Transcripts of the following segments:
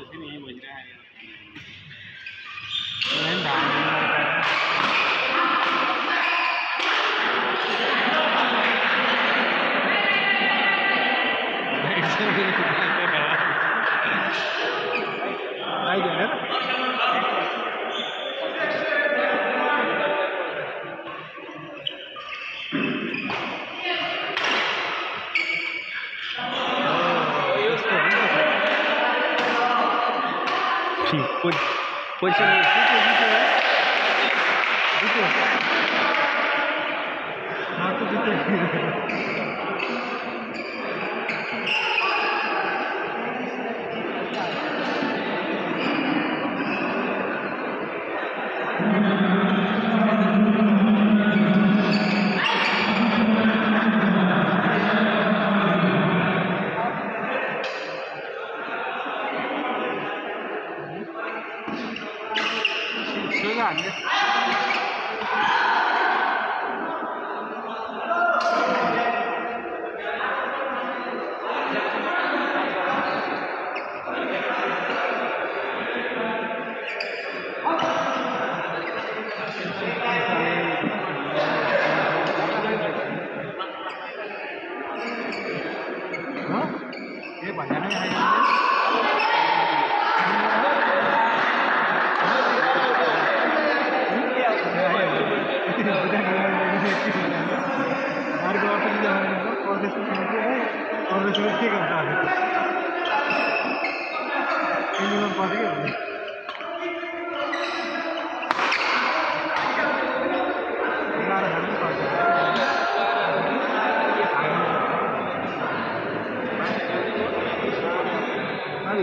వచ్చింది ఏం వచ్చినా she put put some dito dito dito. Ako dito. sướng hẳn chứ Hãy subscribe cho kênh Ghiền Mì Gõ Để không bỏ lỡ những video hấp dẫn व्यक्ति करता है हर गाँव पर जो है और और व्यक्ति करता है मिनिमम पार्टी करता है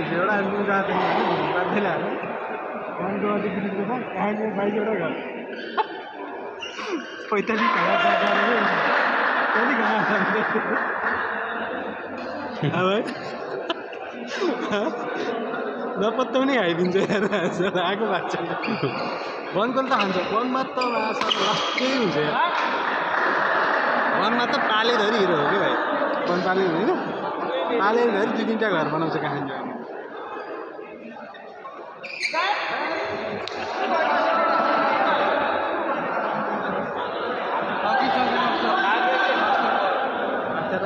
जोड़ा हम जाते हैं बदला हम दो अधिक भाई जोड़ेगा काय नाही पाहिजे एवढं का पैताली काय कधी काय नपत्ता पनि आइदिन्छ यार आएको बाच्छा वनको त खान्छ वनमा त लक्कै हुन्छ वनमा त पालेधरि हिरो हो कि भाइ वन पाले होइन पालेधरि दुई तिनवटा घर बनाउँछ कहाँ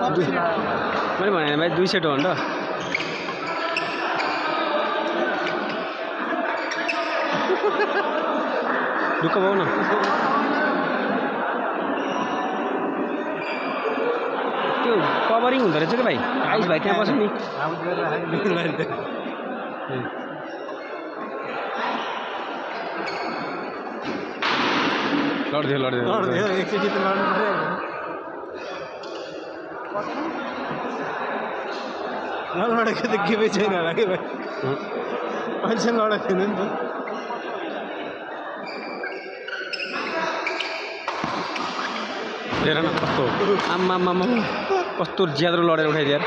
मैले भने भाइ दुई सेट हो भने त। ढुक्क भाउ न। त्यो कभरिङ हुँदो रहेछ कि भाइ? आइस भाइ त्यहाँ बस्छ नि। लड्थ्यो लड्थ्यो एकचोटि त लड्नु पऱ्यो। नल लडेको त केही छैन होला कि भाइ अहिलेसम्म लडेको कस्तो लडेर उठाइदिएर